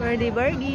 Birdie, birdie.